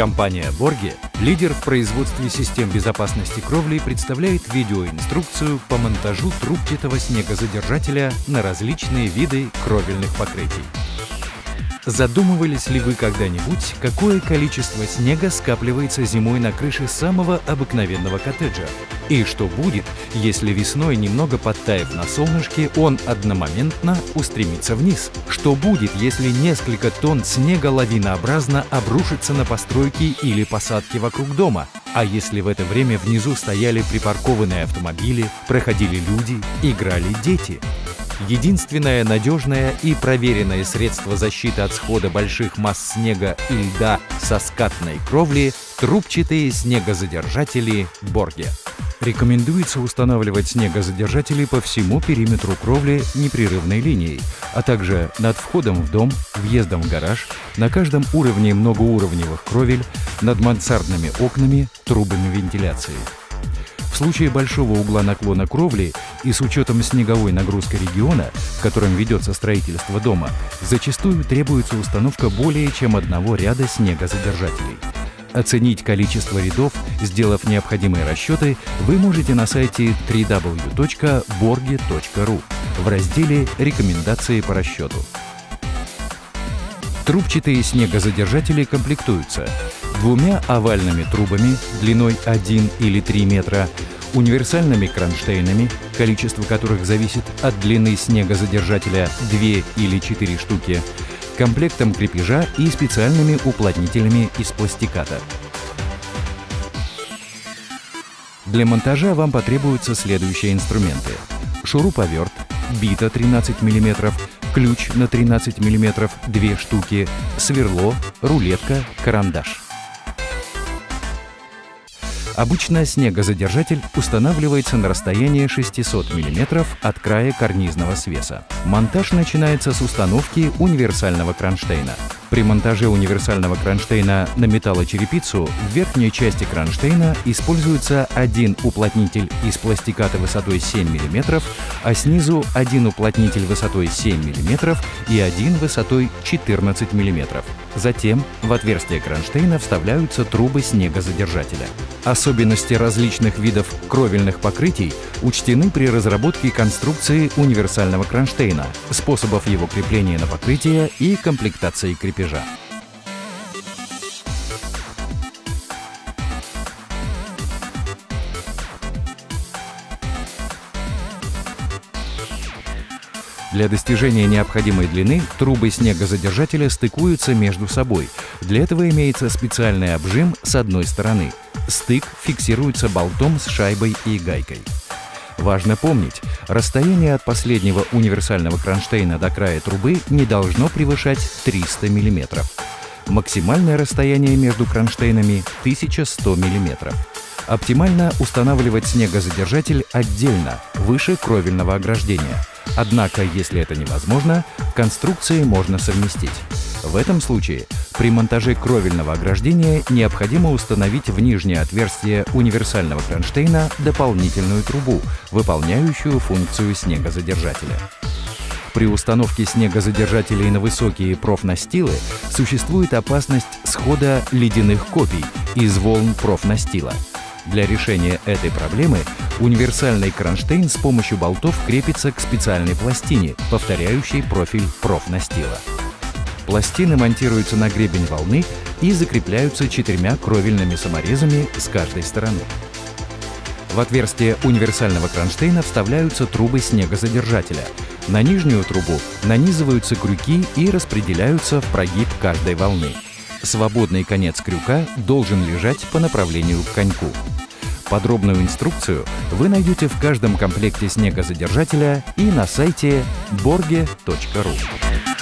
Компания Борге, лидер в производстве систем безопасности кровли, представляет видеоинструкцию по монтажу трубчатого снегозадержателя на различные виды кровельных покрытий. Задумывались ли вы когда-нибудь, какое количество снега скапливается зимой на крыше самого обыкновенного коттеджа? И что будет, если весной, немного подтаив на солнышке, он одномоментно устремится вниз? Что будет, если несколько тонн снега лавинообразно обрушится на постройки или посадки вокруг дома? А если в это время внизу стояли припаркованные автомобили, проходили люди, играли дети? Единственное надежное и проверенное средство защиты от схода больших масс снега и льда со скатной кровли – трубчатые снегозадержатели Борге. Рекомендуется устанавливать снегозадержатели по всему периметру кровли непрерывной линией, а также над входом в дом, въездом в гараж, на каждом уровне многоуровневых кровель, над мансардными окнами, трубами вентиляции. В случае большого угла наклона кровли и с учетом снеговой нагрузки региона, в котором ведется строительство дома, зачастую требуется установка более чем одного ряда снегозадержателей. Оценить количество рядов, сделав необходимые расчеты, вы можете на сайте www.borge.ru в разделе «Рекомендации по расчету». Трубчатые снегозадержатели комплектуются двумя овальными трубами длиной 1 или 3 метра, универсальными кронштейнами, количество которых зависит от длины снегозадержателя 2 или 4 штуки, комплектом крепежа и специальными уплотнителями из пластиката. Для монтажа вам потребуются следующие инструменты. Шуруповерт, бита 13 мм, ключ на 13 мм, две штуки, сверло, рулетка, карандаш. Обычно снегозадержатель устанавливается на расстоянии 600 мм от края карнизного свеса. Монтаж начинается с установки универсального кронштейна. При монтаже универсального кронштейна на металлочерепицу в верхней части кронштейна используется один уплотнитель из пластиката высотой 7 мм, а снизу один уплотнитель высотой 7 мм и один высотой 14 мм. Затем в отверстие кронштейна вставляются трубы снегозадержателя. Особенности различных видов кровельных покрытий учтены при разработке конструкции универсального кронштейна, способов его крепления на покрытие и комплектации крепежа крепежа. Для достижения необходимой длины трубы снегозадержателя стыкуются между собой. Для этого имеется специальный обжим с одной стороны. Стык фиксируется болтом с шайбой и гайкой. Важно помнить, расстояние от последнего универсального кронштейна до края трубы не должно превышать 300 мм. Максимальное расстояние между кронштейнами 1100 мм. Оптимально устанавливать снегозадержатель отдельно, выше кровельного ограждения. Однако, если это невозможно, конструкции можно совместить. В этом случае при монтаже кровельного ограждения необходимо установить в нижнее отверстие универсального кронштейна дополнительную трубу, выполняющую функцию снегозадержателя. При установке снегозадержателей на высокие профнастилы существует опасность схода ледяных копий из волн профнастила. Для решения этой проблемы универсальный кронштейн с помощью болтов крепится к специальной пластине, повторяющей профиль профнастила. Пластины монтируются на гребень волны и закрепляются четырьмя кровельными саморезами с каждой стороны. В отверстие универсального кронштейна вставляются трубы снегозадержателя. На нижнюю трубу нанизываются крюки и распределяются в прогиб каждой волны. Свободный конец крюка должен лежать по направлению к коньку. Подробную инструкцию вы найдете в каждом комплекте снегозадержателя и на сайте borge.ru.